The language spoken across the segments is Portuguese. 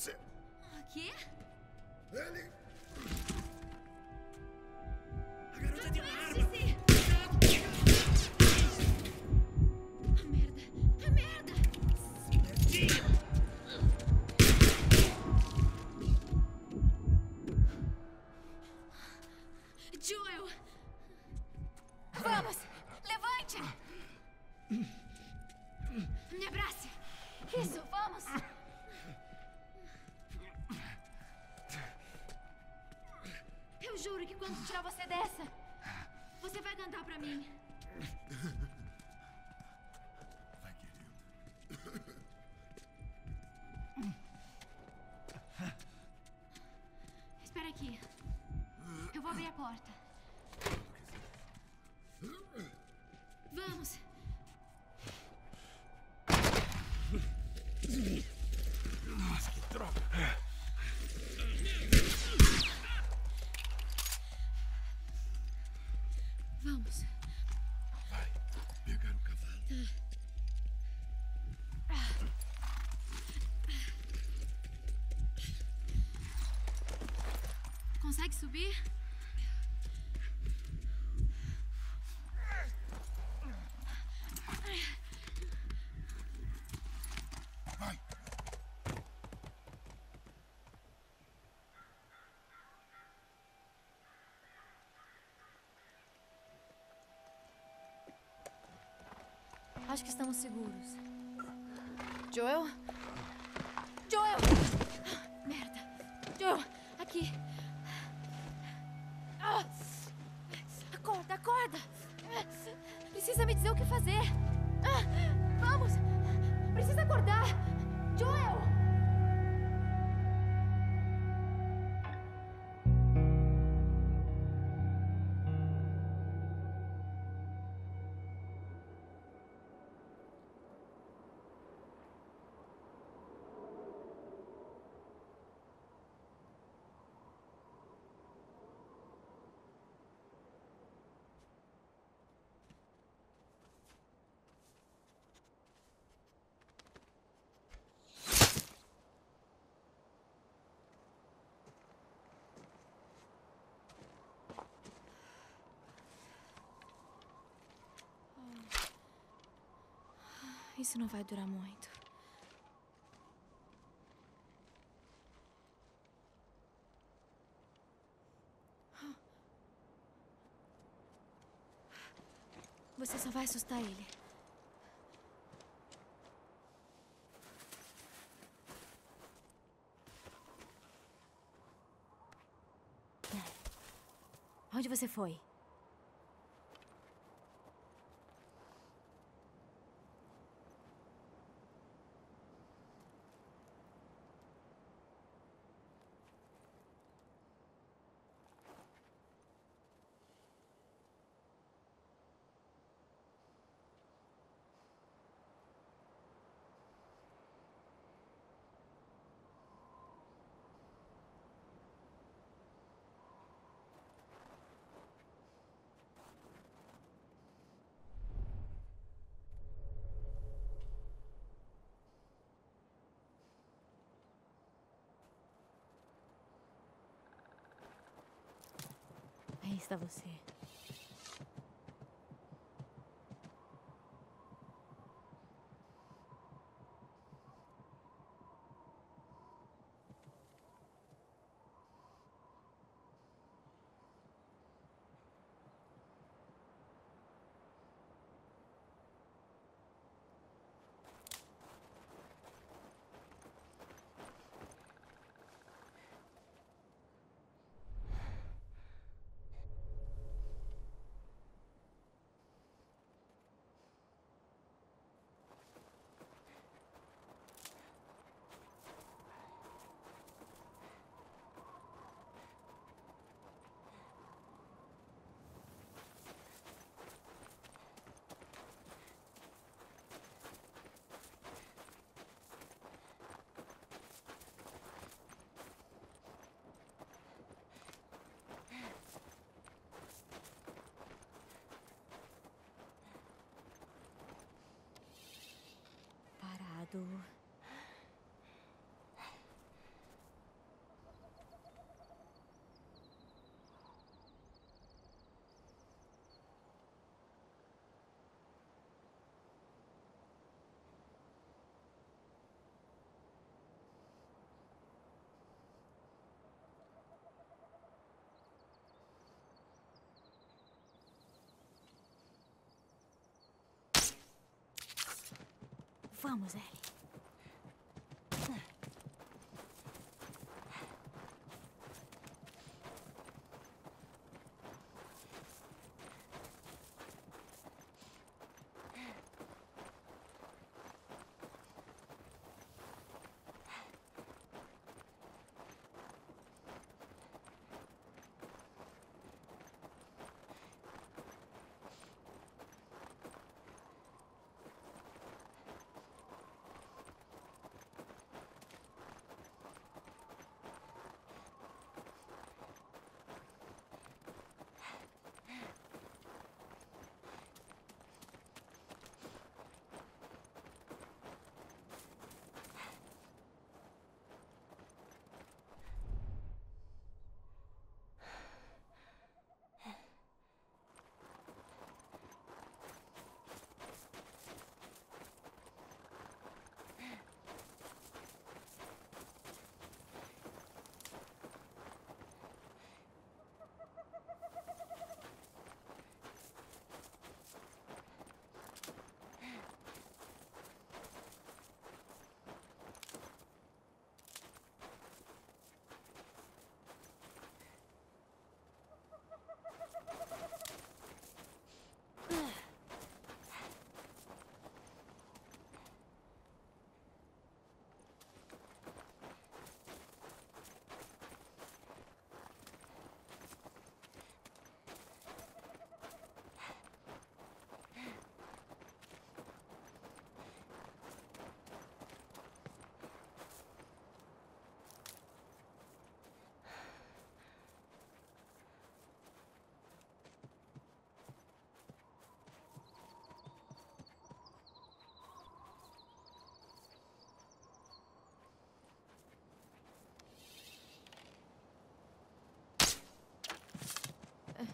você. O quê? Ele. Consegue subir? Vai. Acho que estamos seguros. Joel? Joel! Merda! Joel, aqui! Precisa me dizer o que fazer! Ah! Vamos! Precisa acordar! Joel! Isso não vai durar muito. Você só vai assustar ele. Onde você foi? Está você. 读。Vamos, Ellie.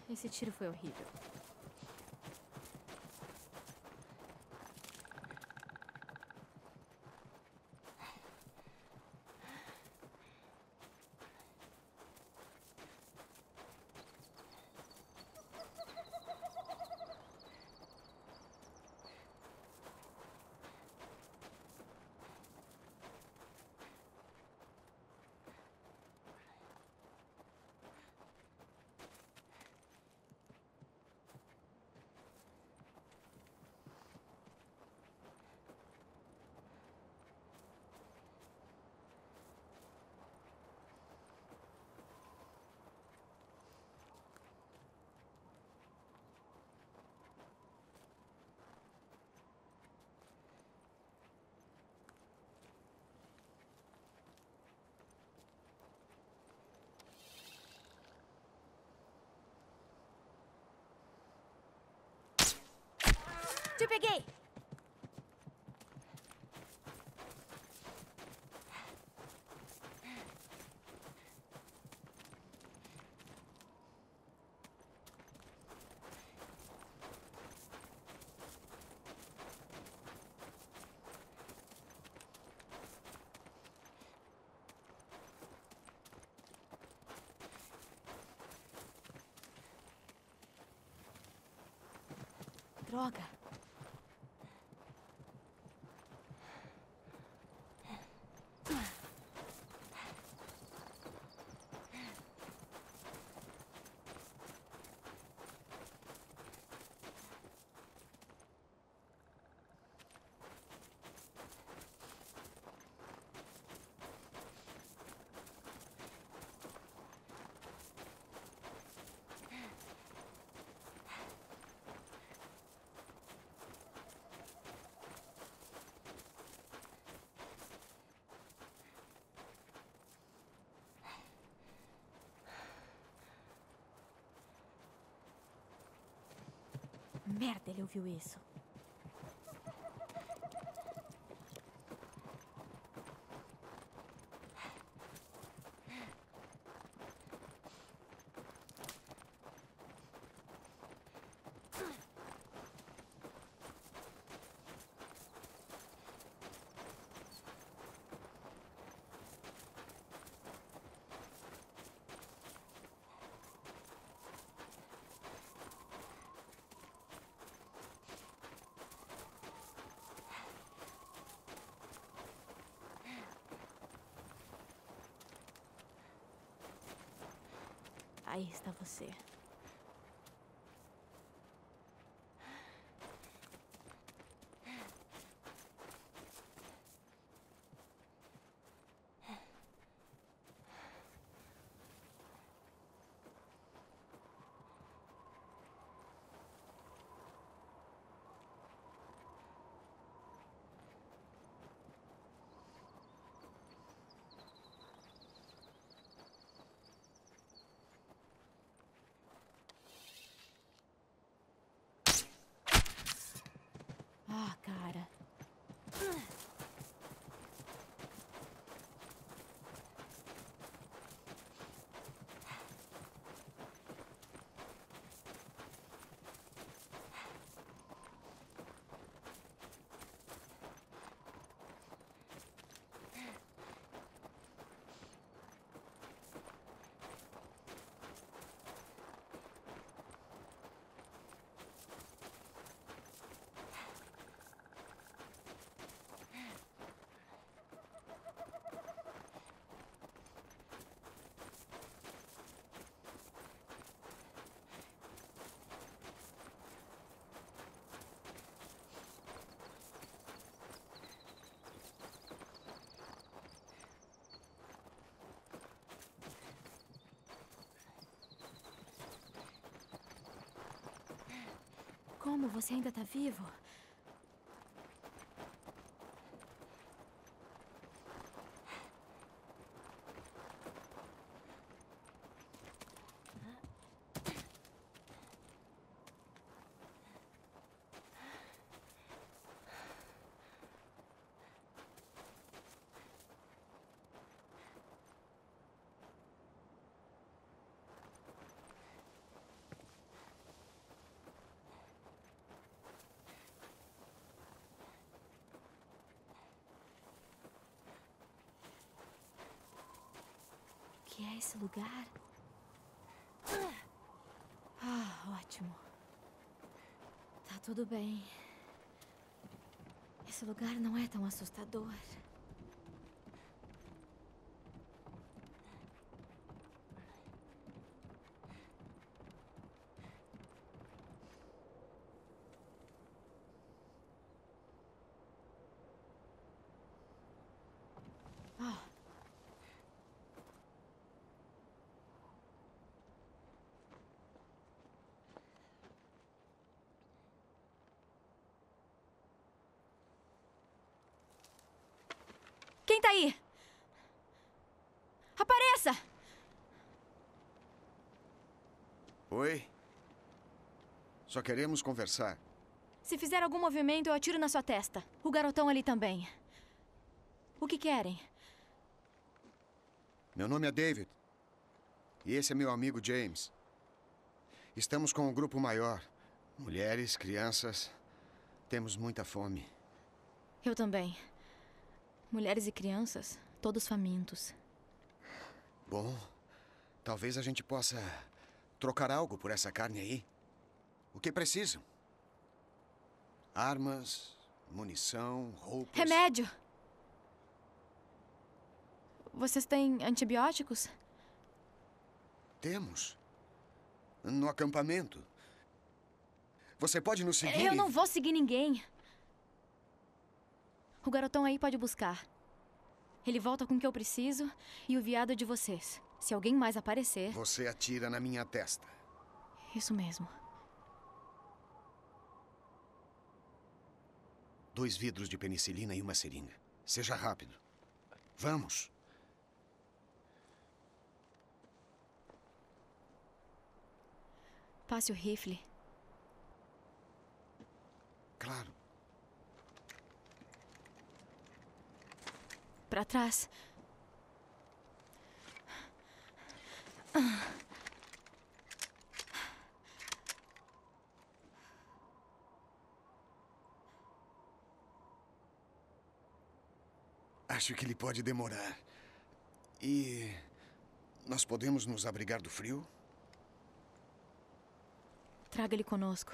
Esse tiro foi horrível. Te peguei! Merda, ele ouviu isso. Aí está você. Ah, cara. Como você ainda tá vivo? Que é esse lugar? Ah, ótimo. Tá tudo bem. Esse lugar não é tão assustador. Ah. Quem tá aí? Apareça! Oi? Só queremos conversar. Se fizer algum movimento, eu atiro na sua testa. O garotão ali também. O que querem? Meu nome é David. E esse é meu amigo James. Estamos com um grupo maior. Mulheres, crianças. Temos muita fome. Eu também. Mulheres e crianças, todos famintos. Bom, talvez a gente possa trocar algo por essa carne aí. O que precisam? Armas, munição, roupas. Remédio! Vocês têm antibióticos? Temos. No acampamento. Você pode nos seguir? Eu e- não vou seguir ninguém. O garotão aí pode buscar. Ele volta com o que eu preciso e o viado é de vocês. Se alguém mais aparecer. Você atira na minha testa. Isso mesmo. Dois vidros de penicilina e uma seringa. Seja rápido. Vamos. Passe o rifle. Claro. Pra trás. Acho que ele pode demorar. E. Nós podemos nos abrigar do frio? Traga ele conosco.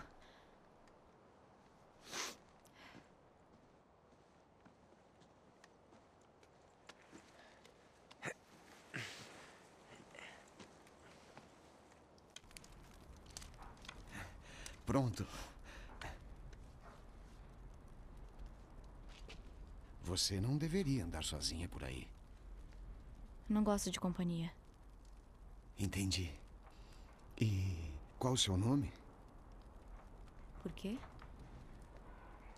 Pronto. Você não deveria andar sozinha por aí. Não gosto de companhia. Entendi. E qual o seu nome? Por quê?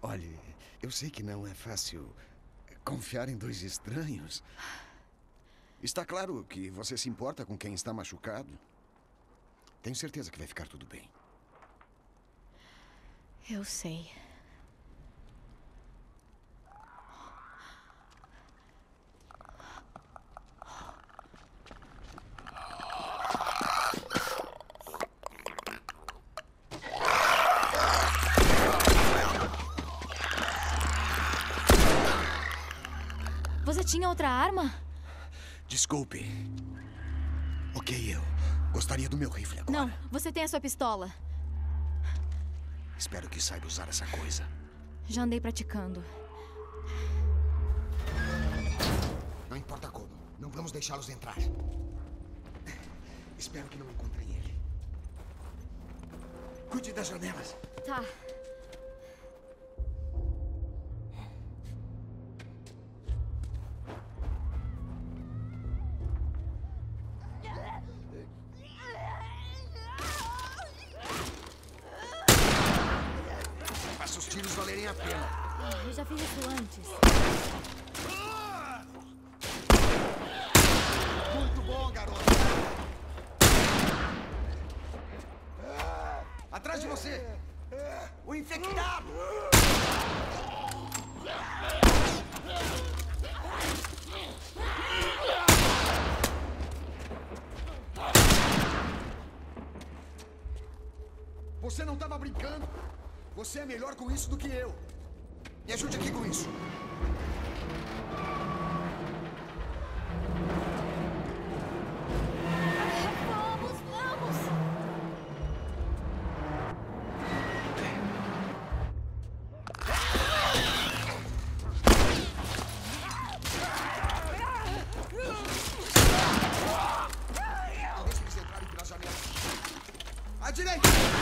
Olhe, eu sei que não é fácil confiar em dois estranhos. Está claro que você se importa com quem está machucado. Tenho certeza que vai ficar tudo bem. Eu sei. Você tinha outra arma? Desculpe. Ok, eu gostaria do meu rifle agora. Não, você tem a sua pistola. Espero que saiba usar essa coisa. Já andei praticando. Não importa como, não vamos deixá-los entrar. Espero que não encontrem ele. Cuide das janelas. Tá. Melhor com isso do que eu. Me ajude aqui com isso. Vamos, vamos! Deixa eles entrarem pela janela. À direita!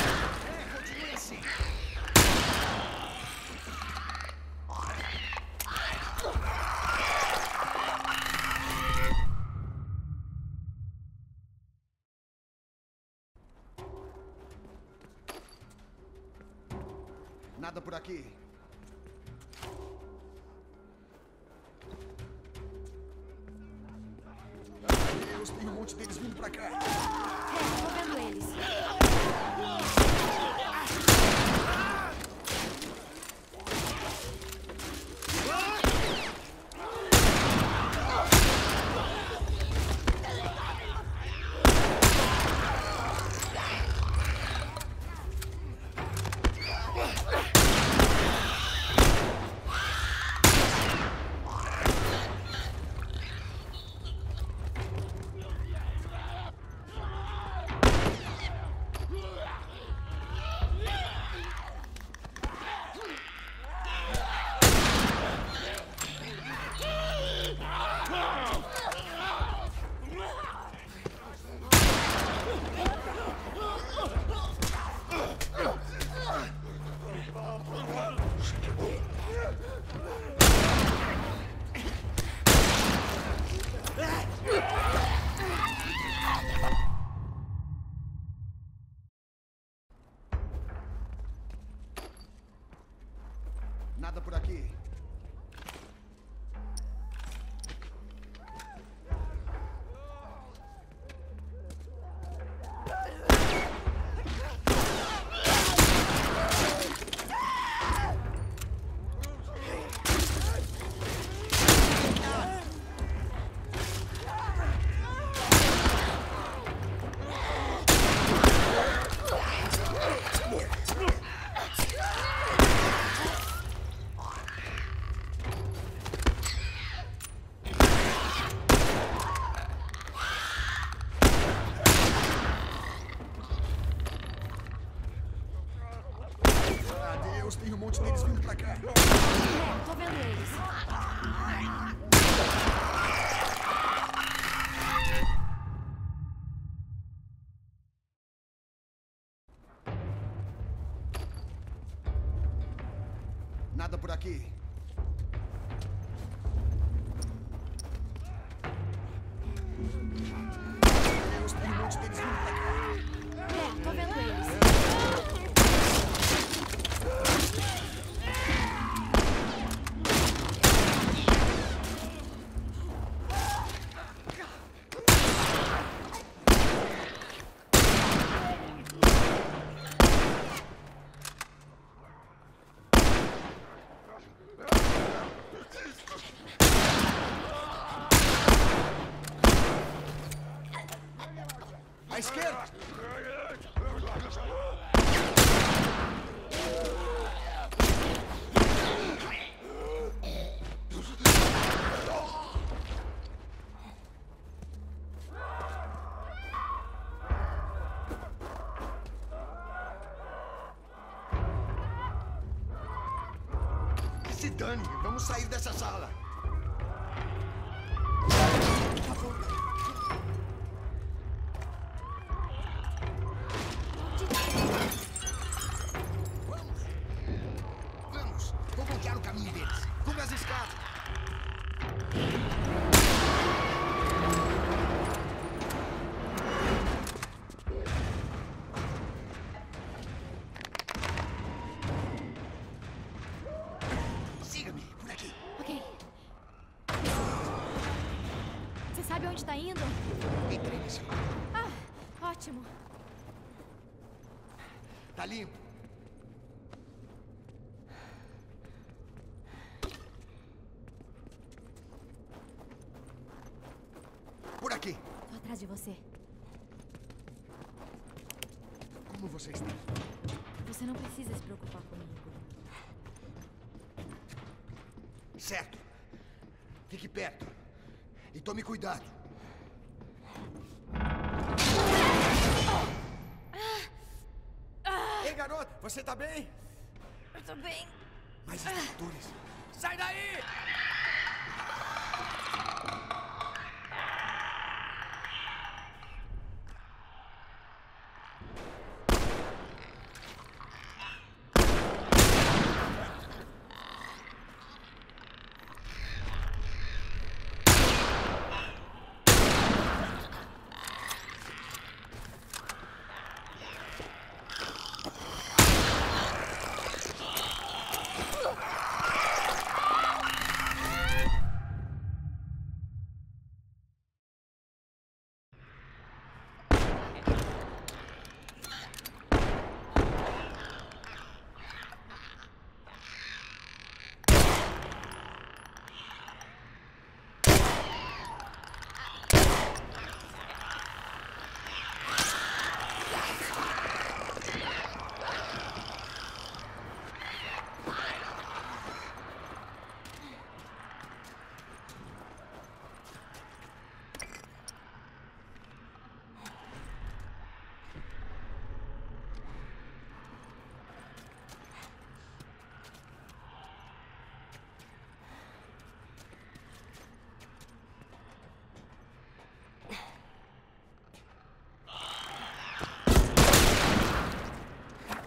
Sabe onde tá indo? Entrei nesse. Ah, ótimo. Tá limpo. Por aqui. Tô atrás de você. Como você está? Você não precisa se preocupar comigo. Certo. Fique perto. E tome cuidado. Ei, garota, você tá bem? Eu tô bem. Mais extratores. Sai daí!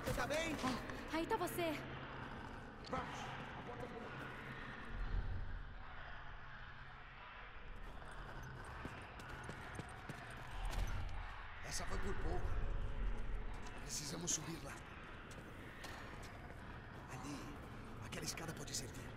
Você tá bem? Aí tá você. Vamos. Essa foi por pouco. Precisamos subir lá. Ali, aquela escada pode servir.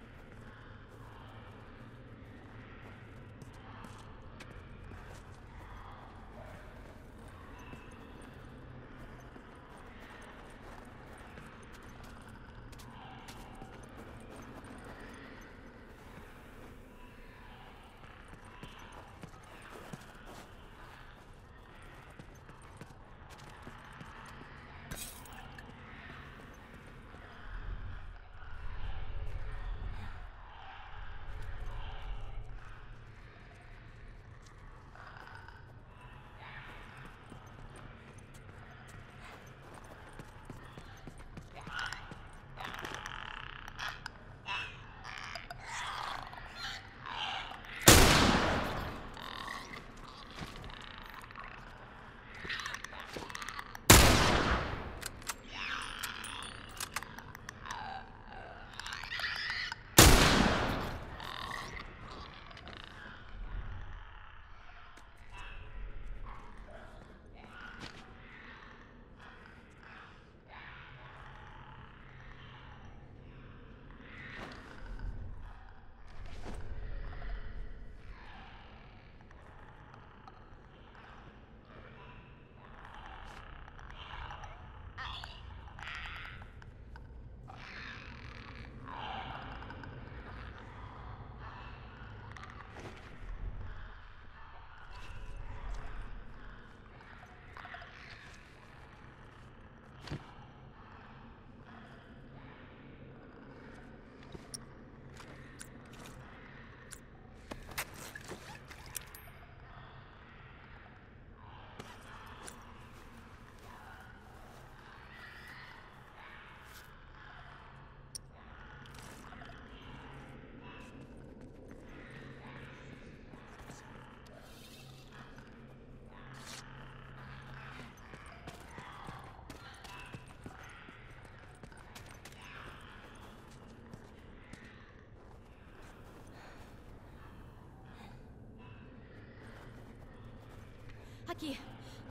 Aqui.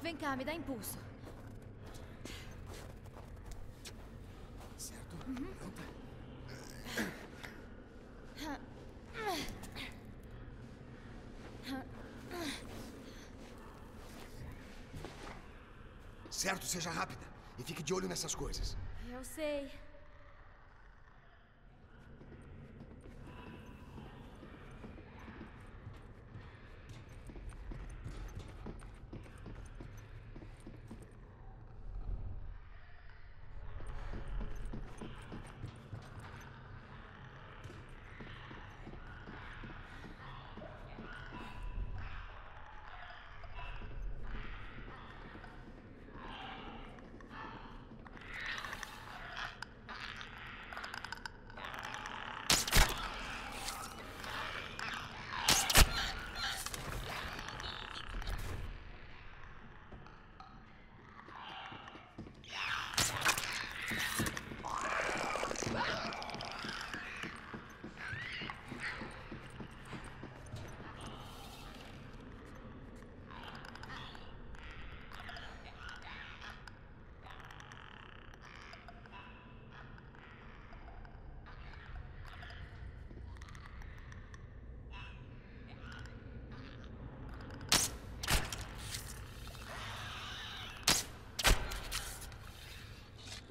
Vem cá, me dá impulso. Certo? Pronta? Certo, seja rápida. E fique de olho nessas coisas. Eu sei.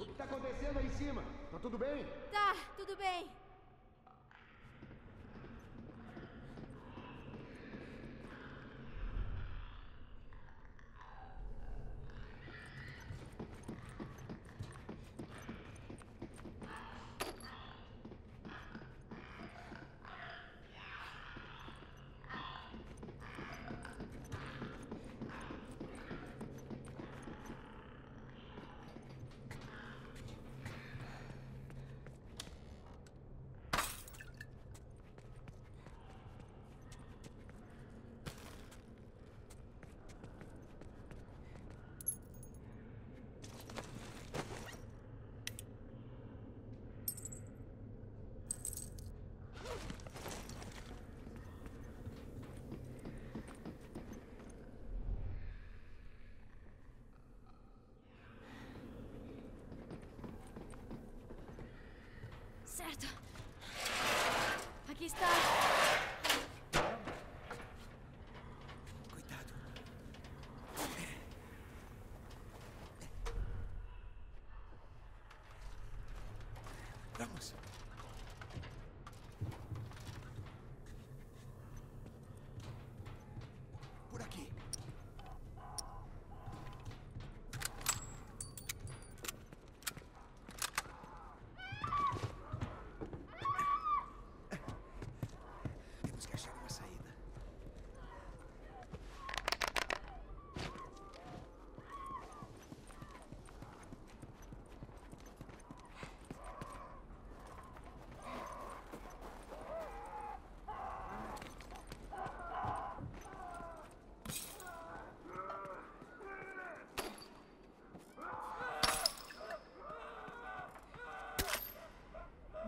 O que está acontecendo aí em cima? Tá tudo bem? Tá, tudo bem. Certo. Aqui está. Cuidado. Vamos. Por aqui. Temos que achar uma saída.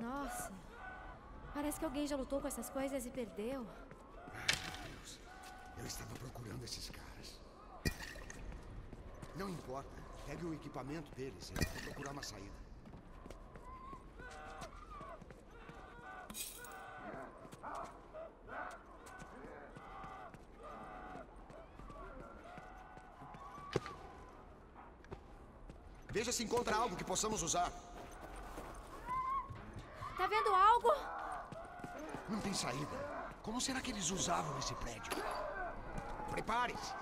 Nossa. Parece que alguém já lutou com essas coisas e perdeu. Meu Deus, eu estava procurando esses caras. Não importa. Pegue o equipamento deles. Eu vou procurar uma saída. Veja se encontra algo que possamos usar. Tá vendo algo? Não tem saída. Como será que eles usavam esse prédio? Prepare-se.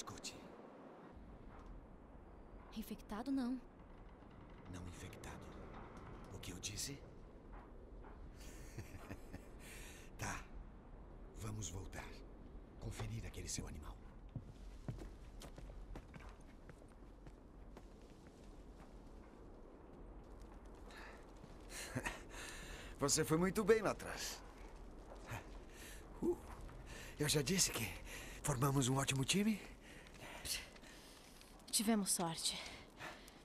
Escute, Infectado, não. não infectado. O que eu disse? tá. Vamos voltar. Conferir aquele seu animal. Você foi muito bem lá atrás. Uh, eu já disse que formamos um ótimo time. Tivemos sorte.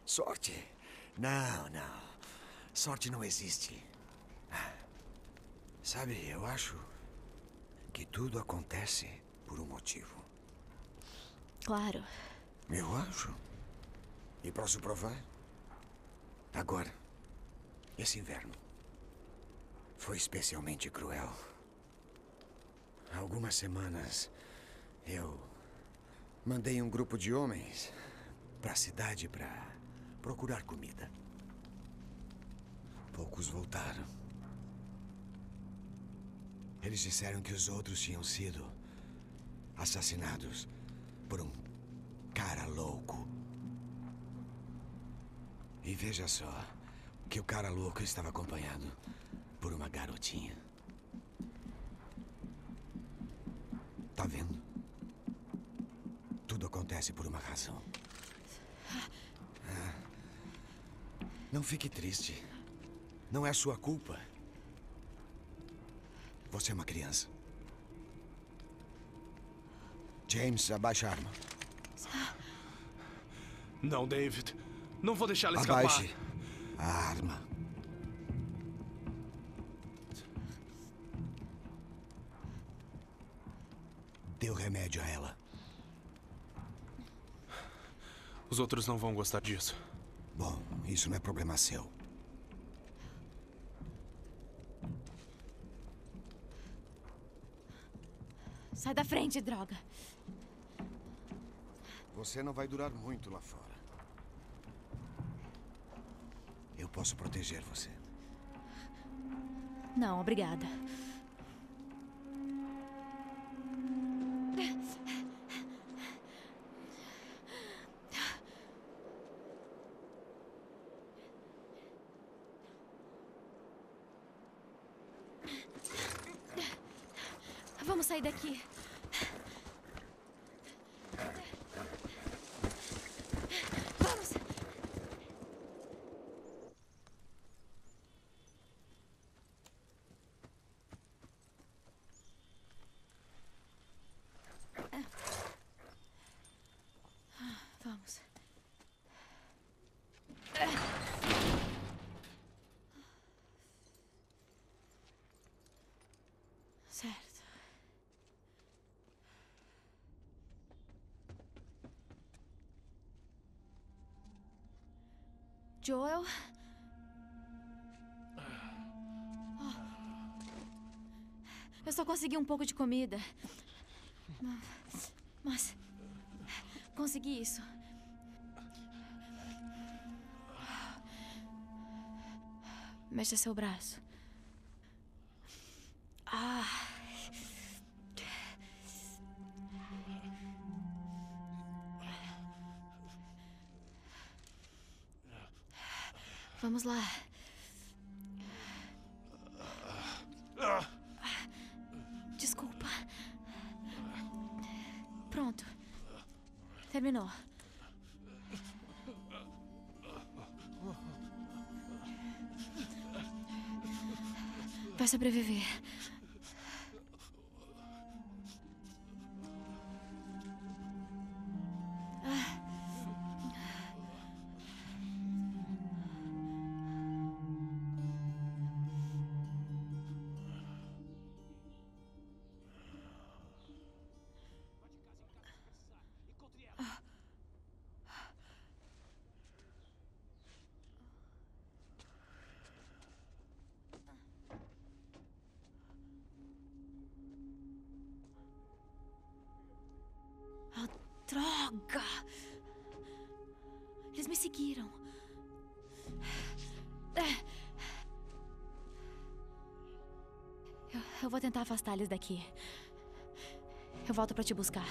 Sorte? Não, não. Sorte não existe. Sabe, eu acho que tudo acontece por um motivo. Claro. Eu acho. E posso provar? Agora, esse inverno foi especialmente cruel. Há algumas semanas eu mandei um grupo de homens para a cidade para procurar comida. Poucos voltaram. Eles disseram que os outros tinham sido assassinados por um cara louco. E veja só que o cara louco estava acompanhado por uma garotinha. Tá vendo? Tudo acontece por uma razão. Não fique triste. Não é sua culpa. Você é uma criança. James, abaixa a arma. Não, David. Não vou deixar ela escapar. Abaixe a arma. Dê o remédio a ela. Os outros não vão gostar disso. Bom, isso não é problema seu. Sai da frente, droga. Você não vai durar muito lá fora. Eu posso proteger você. Não, obrigada. Vamos sair daqui. Vamos. Vamos. Certo. Joel? Eu só consegui um pouco de comida. Mas. Consegui isso. Mexa seu braço. Lá. Desculpa. Pronto. Terminou. Vai sobreviver. Eles daqui. Eu volto pra te buscar.